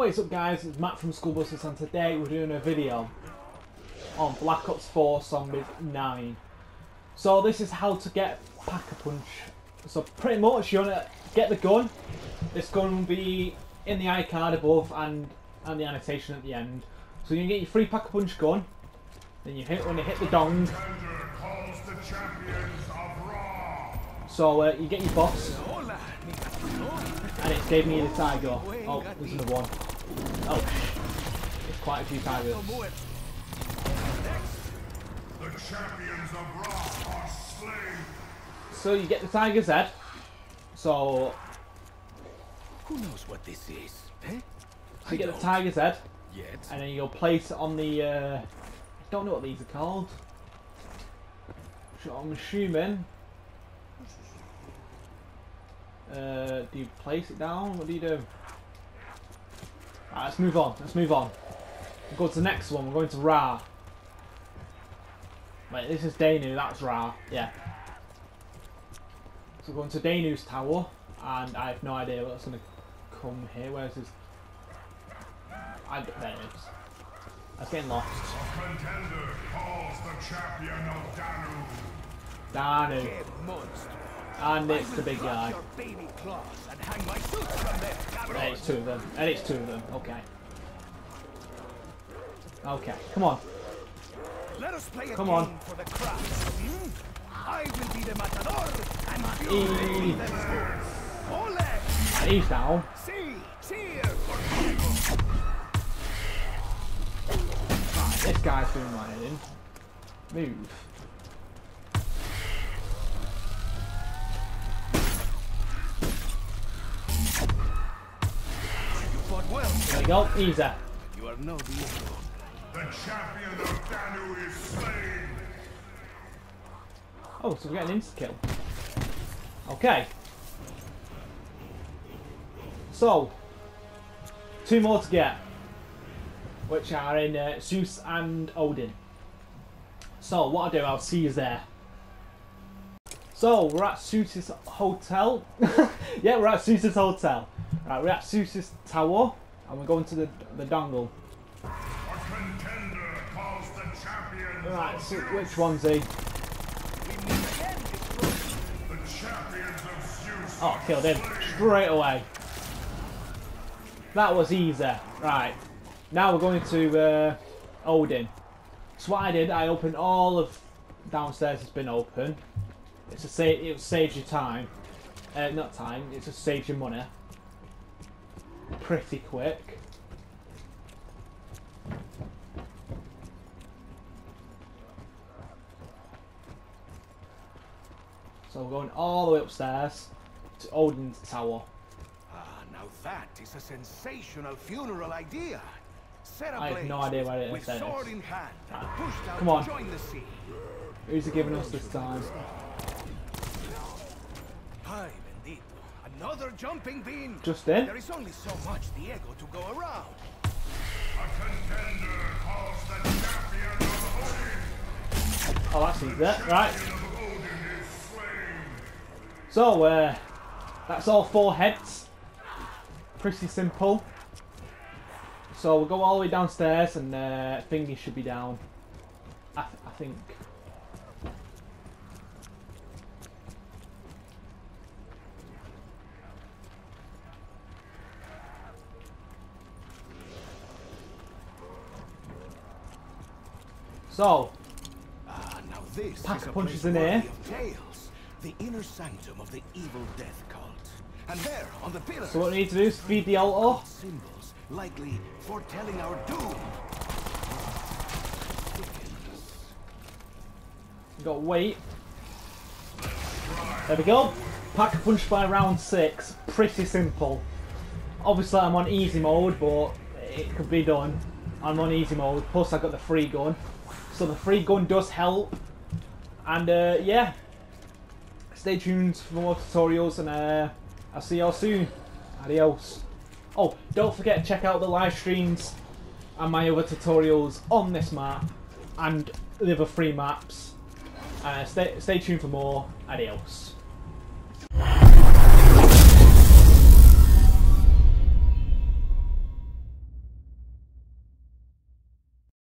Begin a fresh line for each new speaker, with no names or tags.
What is up guys, it's Matt from Skull Busters and today we're doing a video on Black Ops 4 Zombies 9. So this is how to get Pack-a-Punch. So pretty much you want to get the gun. This gun will be in the iCard above and, and the annotation at the end. So you can get your free Pack-a-Punch gun. Then you hit when you hit the dong. So uh, you get your boss. And it gave me the tiger. Oh, there's another one. Oh, it's quite a few tigers.
The champions of Ra are slain.
So you get the tiger's head. So,
Who knows what this is? Eh?
so you get the tiger's head,
Yet.
and then you'll place it on the. Uh, I don't know what these are called. So I'm assuming. Uh, do you place it down? What do you do? Right, let's move on. Let's move on. We'll go to the next one. We're going to Ra. Wait, this is Danu. That's Ra. Yeah. So we're going to Danu's tower, and I have no idea what's going to come here. Where's this? I there it is. I was getting lost.
A contender calls the champion of Danu.
Danu,
monster.
And it's the big guy.
Your baby claws and hang my suits from there.
And
Cabron.
it's two of them. And it's two of them. Okay. Okay, come on.
Let us play
Come on.
for the. Hmm? I will be the matador and you will be the
He's down.
See! For
This guy's doing my head in. Move. There we go. Easy.
You are no Diego.
The champion of Danu is slain.
Oh, so we're getting insta kill. Okay. So, two more to get, which are in uh, Zeus and Odin. So, what I'll do, I'll see you there. So, we're at Zeus's hotel. yeah, we're at Zeus's hotel. Right, we're at Zeus's tower, and we're going to the, the dongle. Right, so which one's he? Oh, killed him straight away. That was easy. Right. Now we're going to uh, Odin. So what I did, I opened all of downstairs. Has been open. It's a sa It saves you time. Uh, not time. It just saves you money. Pretty quick. So we're going all the way upstairs to Odin's tower.
Ah, now that is a sensational funeral idea. Set
I have no idea what it is,
sword in hand, out
Come on.
to join the sea.
Who's he giving us this time?
Another jumping bean.
Just then.
There is only so much Diego to go around.
A contender calls the champion of Odin.
Oh, that's easy. Right.
Champion of Odin is slain.
So, uh, that's all four heads. Pretty simple. So we'll go all the way downstairs and uh, thingy should be down. I, th- I think. So,
Ah, now this
Pack punches in here.
tales. The inner sanctum of the evil death cult. And there, on the pillar,
so what we need to do is feed the altar.
symbols likely foretelling our doom.
Got weight. There we go. Pack a punch by round six. Pretty simple. Obviously, I'm on easy mode, but it could be done. I'm on easy mode. Plus, I got the free gun, so the free gun does help. And uh, yeah, stay tuned for more tutorials, and uh, I'll see y'all soon. Adios. Oh, don't forget to check out the live streams and my other tutorials on this map and the other free maps. Uh, stay, stay tuned for more. Adios.